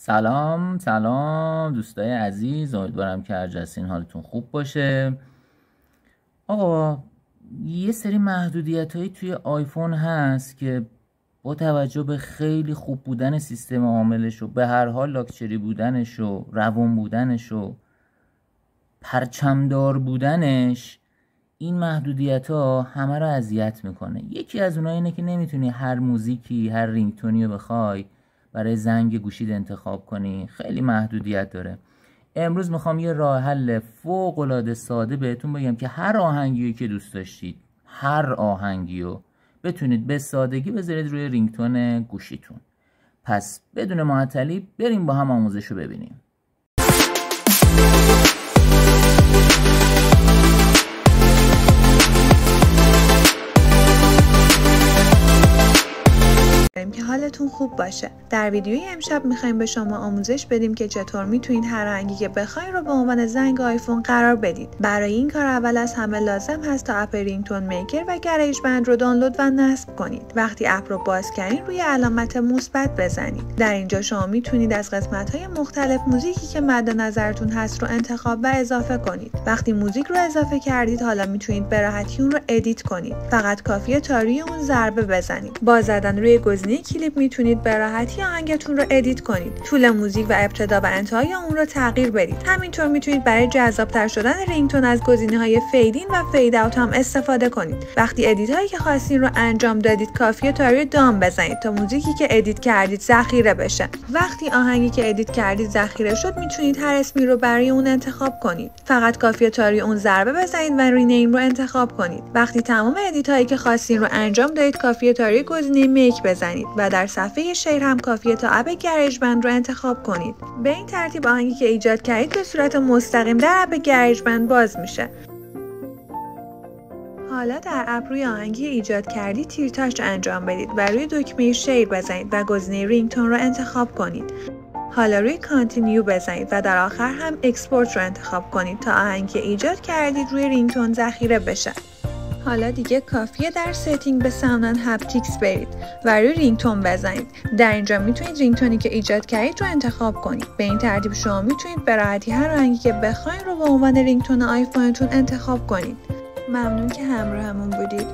سلام سلام دوستای عزیز امیدوارم که هر حالتون خوب باشه. آقا یه سری محدودیت هایی توی آیفون هست که با توجه به خیلی خوب بودن سیستم عاملش و به هر حال لاکچری بودنش و روون بودنش و پرچمدار بودنش این محدودیت ها همه رو اذیت می‌کنه. یکی از اونها اینه که نمی‌تونی هر موزیکی هر رینگتونی رو بخوای برای زنگ گوشید انتخاب کنی. خیلی محدودیت داره. امروز می‌خوام یه راه حل فوق العاده ساده بهتون بگم که هر آهنگی که دوست داشتید هر آهنگی رو بتونید به سادگی بذارید روی رینگتون گوشیتون. پس بدون معطلی بریم با هم آموزش رو ببینیم. که حالتون خوب باشه. در ویدیوی امشب می‌خوایم به شما آموزش بدیم که چطور می‌تونید هر آهنگی که بخواین رو به عنوان زنگ آیفون قرار بدید. برای این کار اول از همه لازم هست تا app Ringtone Maker و GarageBand رو دانلود و نصب کنید. وقتی app رو باز کردین روی علامت مثبت بزنید. در اینجا شما می‌تونید از قسمت های مختلف موزیکی که مد نظرتون هست رو انتخاب و اضافه کنید. وقتی موزیک رو اضافه کردید حالا می‌تونید به راحتی اون رو edit کنید. فقط کافیه تا روی اون ضربه بزنید. با زدن روی گزینه clip می‌تونید به راحتی آهنگتون رو edit کنید. طول موزیک و ابتدا و انتهای اون رو تغییر بدید. همینطور می‌تونید برای جذابتر شدن ringtone از گزینه های fade in و fade out هم استفاده کنید. وقتی edit هایی که خواستین رو انجام دادید کافیه تا روی done بزنید تا موزیکی که edit کردید ذخیره بشه. وقتی آهنگی که edit کردید ذخیره شد می‌تونید هر اسمی رو برای اون انتخاب کنید. فقط کافیه تا روی اون ضربه بزنید و rename رو انتخاب کنید. وقتی تمام edit هایی که خواستین رو انجام دادید کافیه تا روی گزینه make بزنید. و در صفحه share هم کافیه تا app GarageBand رو انتخاب کنید. به این ترتیب آهنگی که ایجاد کردید به صورت مستقیم در app GarageBand باز میشه. حالا در app روی آهنگی ایجاد کردید 3D Touch انجام بدید و روی دکمه share بزنید و گزینه ringtone رو انتخاب کنید. حالا روی continue بزنید و در آخر هم export رو انتخاب کنید تا آهنگی ایجاد کردید روی ringtone ذخیره بشه. حالا دیگه کافیه در setting به sound haptics برید و روی ringtone بزنید. در اینجا می‌تونید ringtone ی که ایجاد کردید رو انتخاب کنید. به این ترتیب شما می‌تونید به راحتی هر آهنگی که بخواین رو به عنوان ringtone آیفونتون انتخاب کنید. ممنون که همراهمون بودید.